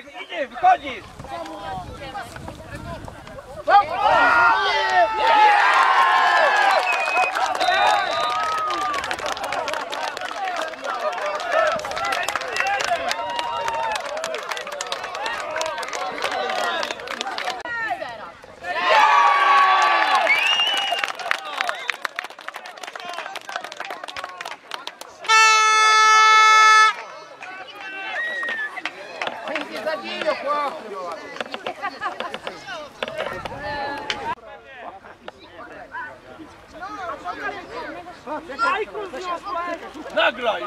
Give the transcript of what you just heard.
Marek, idziesz, wychodzisz! Co? Cuidadinho, próprio. Ai, cruzou as pernas. Na glória.